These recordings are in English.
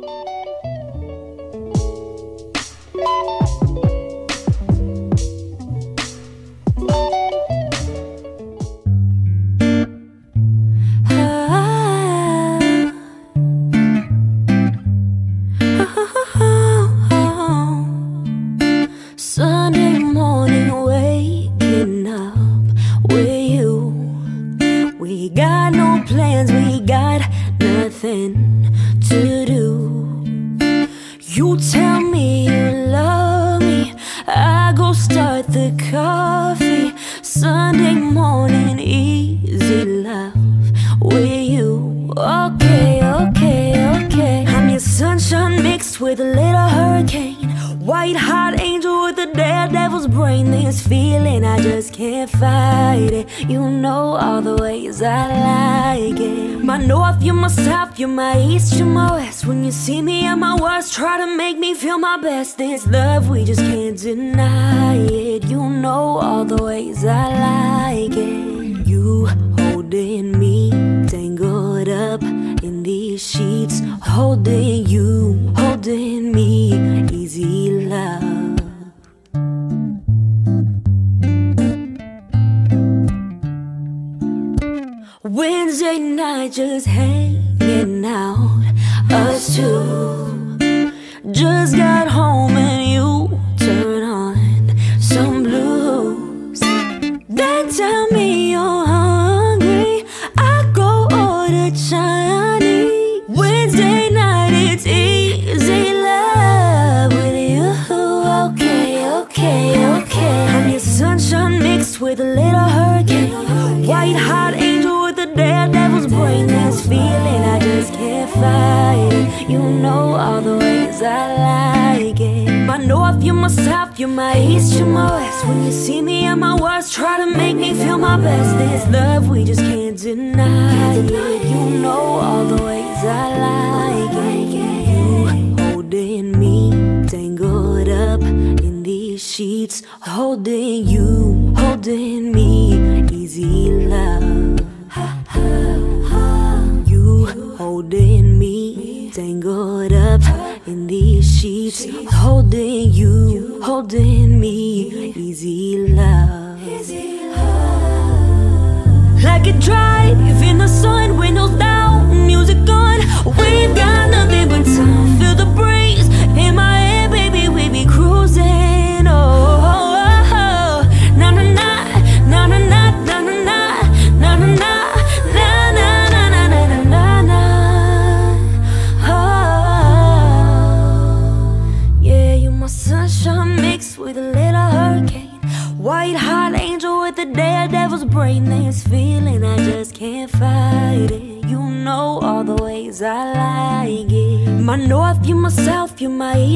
Sunday start the coffee. Sunday morning, easy love with you. Okay, okay, okay. I'm your sunshine mixed with a little hurricane. White hot angel daredevil's brain. This feeling, I just can't fight it. You know all the ways I like it. My north, you're my south, you're my east, you're my west. When you see me at my worst, try to make me feel my best. This love, we just can't deny it. You know all the ways I like it. You holding me, tangled up in these sheets, holding you, holding me, Wednesday night just hanging out, us two. Just got home and you turn on some blues. Then tell me my east, you're my west. When you see me at my worst, try to make me feel my best. This love we just can't deny it. You know all the ways I like it. You holding me, tangled up in these sheets, holding you, holding me, easy love. You holding me, tangled up in these sheets, holding me, easy love. Like a drive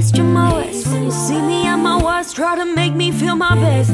When you see me at my worst, try to make me feel my best.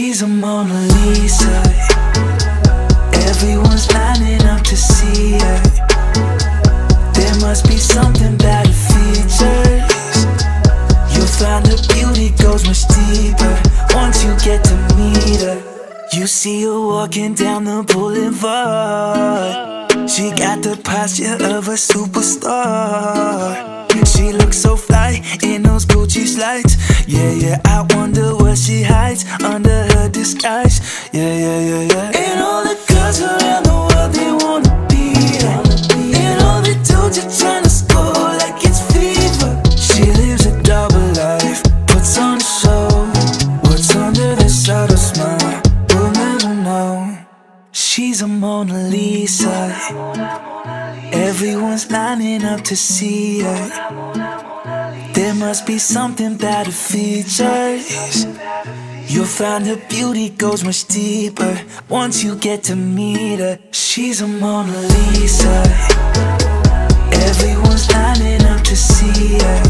She's a Mona Lisa. Everyone's lining up to see her. There must be something about her features. You'll find her beauty goes much deeper once you get to meet her. You see her walking down the boulevard. She got the posture of a superstar. She looks so fly in those Gucci slides. Yeah, yeah, I wonder what she hides under disguise. Yeah, yeah, yeah, yeah. And all the girls around the world, they wanna be her. And all the dudes are trying to score like it's fever. She lives a double life, puts on a show. What's under this subtle smile? We'll never know. She's a Mona Lisa. Everyone's lining up to see her. There must be something about her features. You'll find her beauty goes much deeper once you get to meet her. She's a Mona Lisa. Everyone's lining up to see her.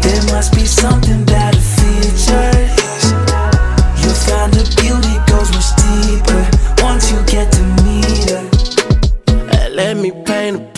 There must be something about her features. You'll find her beauty goes much deeper once you get to meet her. Uh, let me paint a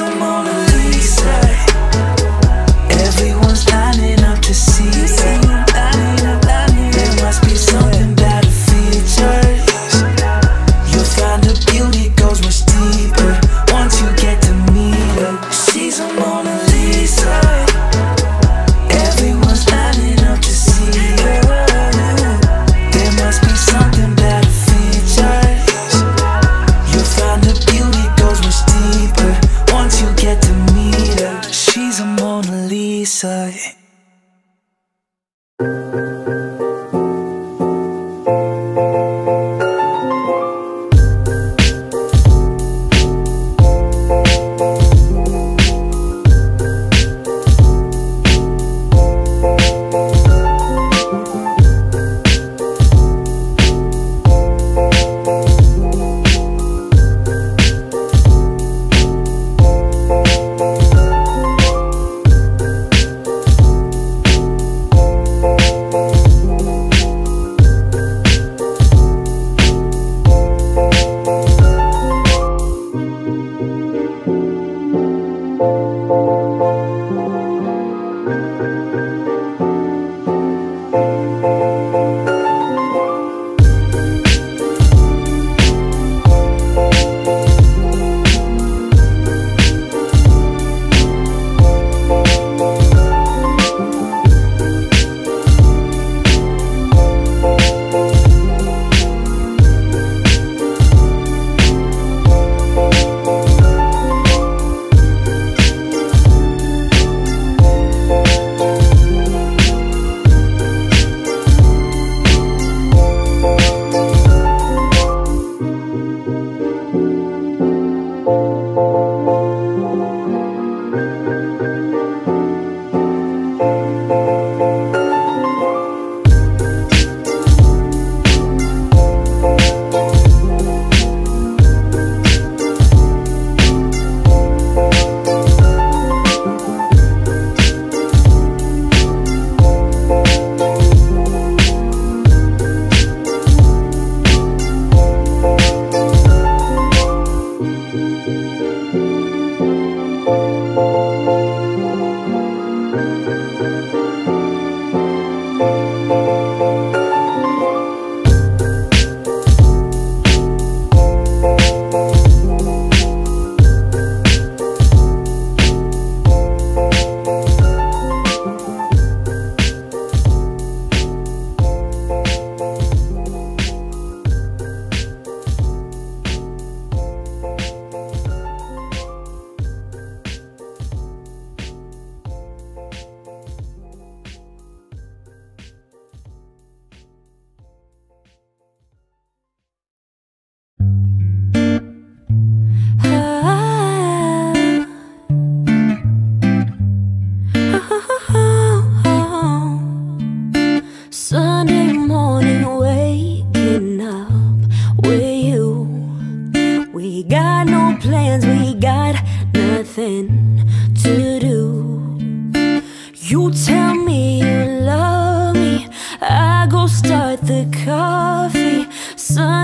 A Sunday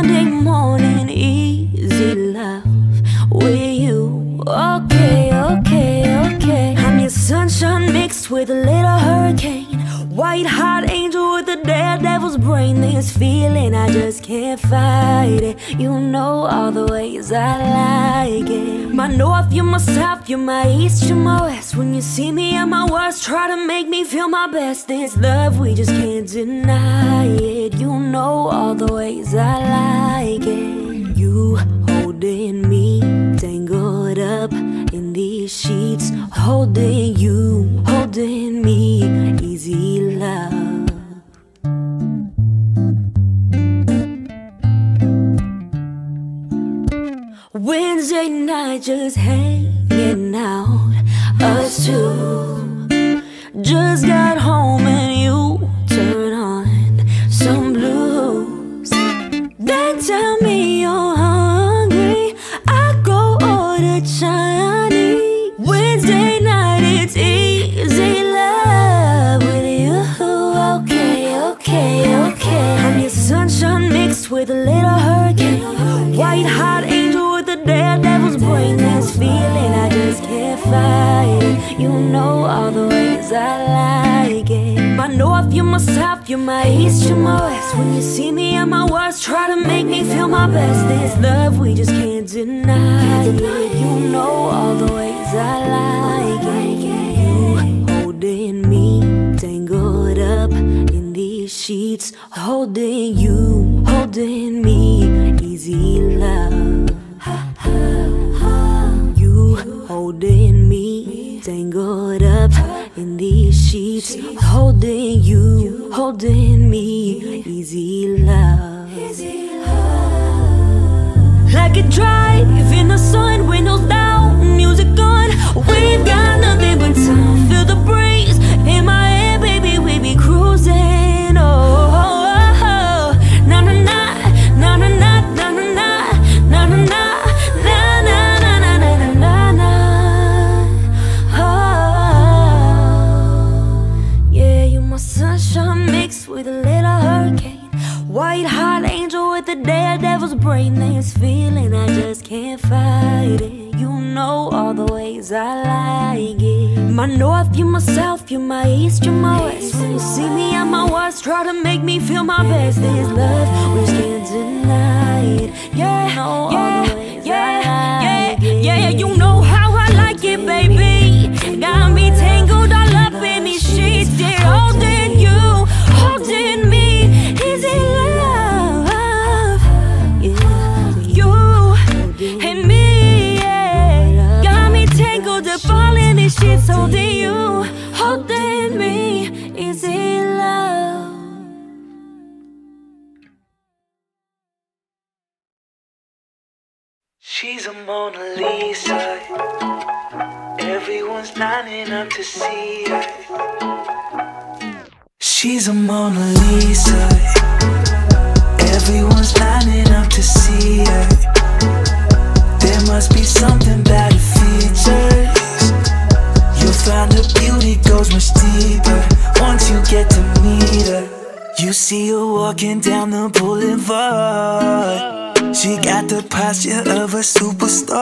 Sunday morning, easy love with you. Okay, okay, okay. I'm your sunshine mixed with a little hurricane. White hot brain. This feeling, I just can't fight it. You know all the ways I like it. My north, you're my south, you're my east, you're my west. When you see me at my worst, try to make me feel my best. This love, we just can't deny it You know all the ways I like it. You holding me, tangled up in these sheets, holding you, holding me, Wednesday night just hanging out, us two. Just got home and you turn on some blues. Then tell me you're hungry. I go order Chinese. Wednesday night it's easy love with you. Okay, okay, okay. I'm your sunshine mixed with a little hurricane. White hot You know all the ways I like it. My north, you're my south, you're my east, you're my west. When you see me at my worst, try to make me feel my best. This love we just can't deny it. You know all the ways I like it. You holding me, tangled up in these sheets, holding you, holding me, easy love. Tangled up in these sheets, holding you, holding me, daredevil's brain. This feeling I just can't fight it. You know all the ways I like it. My north, you my south, you my east, you my west. When you see me at my worst, try to make me feel my best. This love, we just can't deny it. Yeah, yeah, yeah, yeah, yeah, yeah. You know how I like it, baby. Got me tangled holding you, holding me. Easy love. She's a Mona Lisa. Everyone's lining up to see her. She's a Mona Lisa. Everyone's lining up to see her. There must be something about see her walking down the boulevard. She got the posture of a superstar.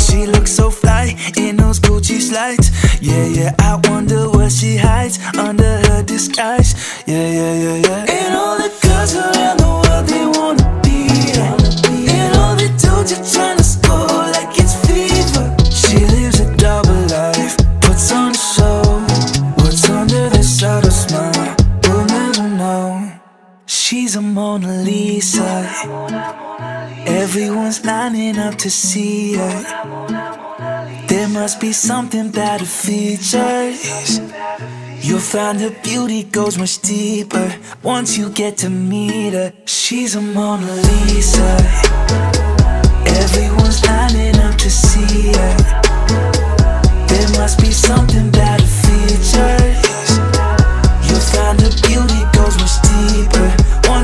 She looks so fly in those Gucci slides. Yeah, yeah, I wonder what she hides under her disguise. Yeah, yeah, yeah, yeah. And all the girls around She's a Mona Lisa. Everyone's lining up to see her. There must be something her features. You'll find her beauty goes much deeper once you get to meet her. She's a Mona Lisa. Everyone's lining up to see her. There must be something her features. You'll find her beauty goes much deeper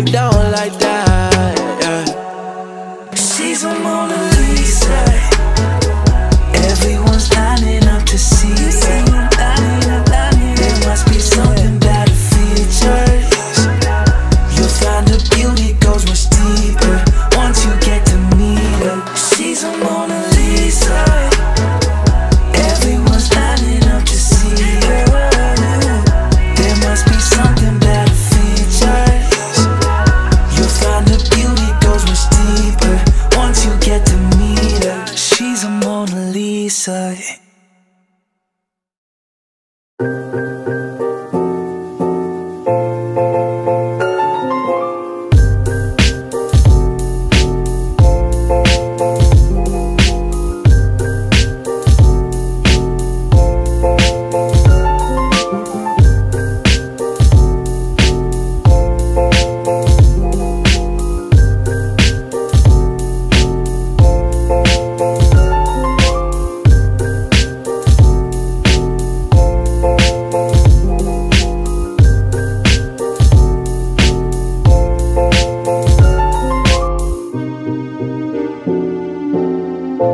Me down like that. Yeah. She's a Mona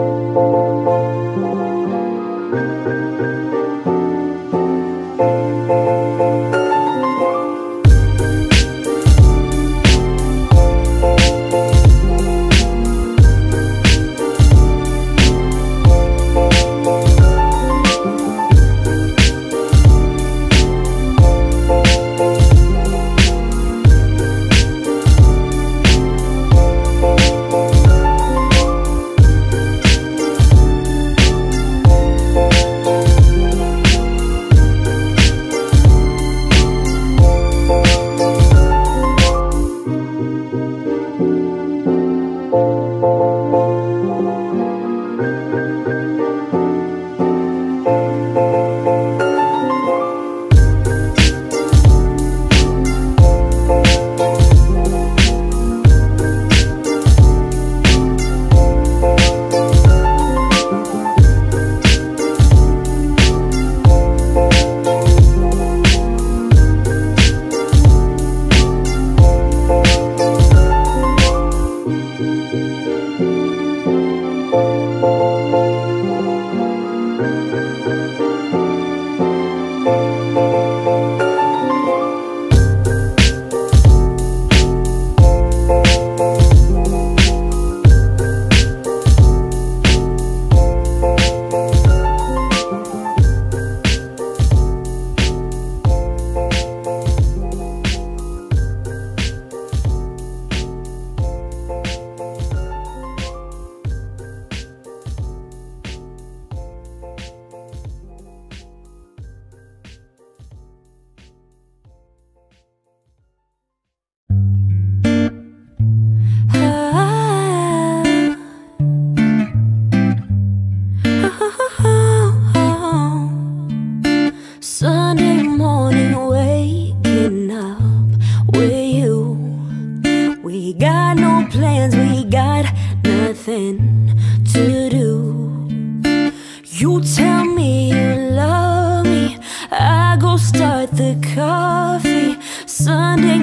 Thank you.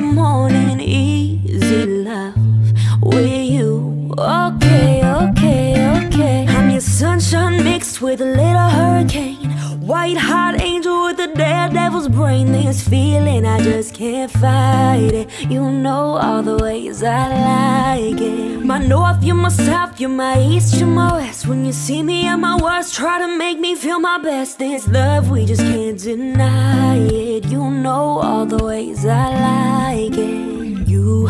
Morning, easy love with you. Okay, okay, okay. I'm your sunshine mixed with a little hurricane. White hot angel with a daredevil's brain. This feeling, I just can't fight it. You know all the ways I like it. My north, you're my south, you're my east, you're my west. When you see me at my worst, try to make me feel my best. This love, we just can't deny it. You know all the ways I like it. You